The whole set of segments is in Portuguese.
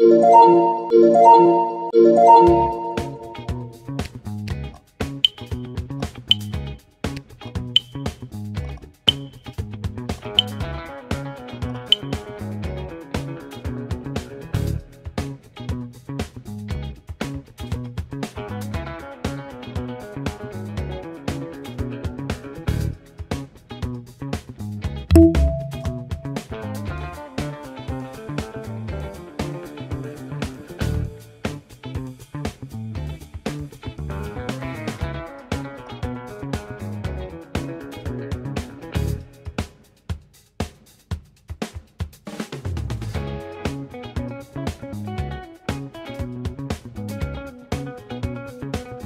Thank you.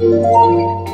Oh.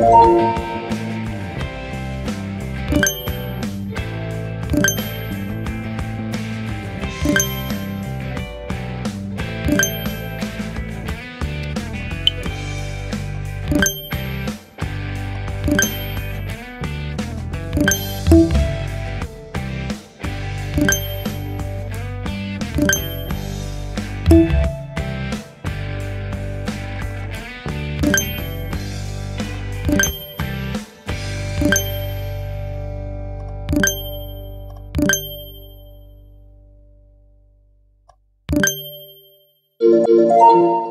Thank you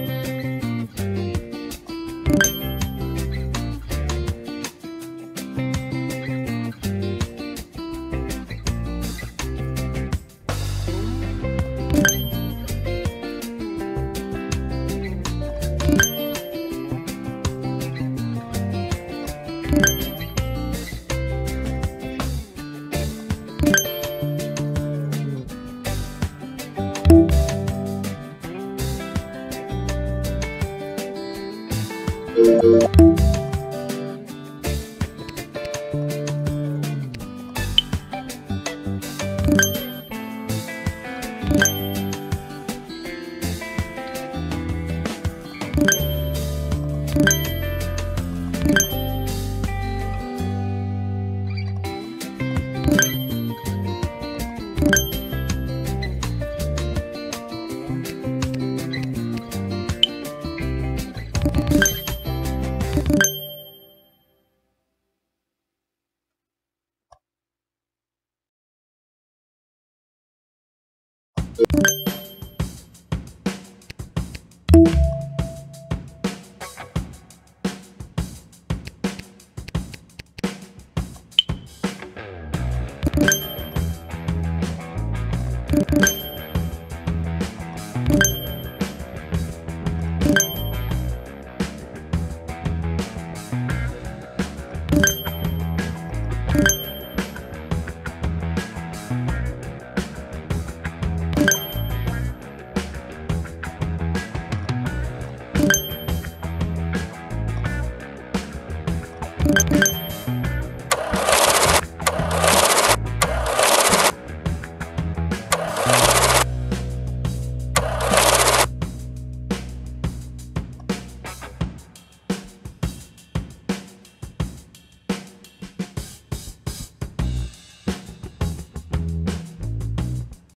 You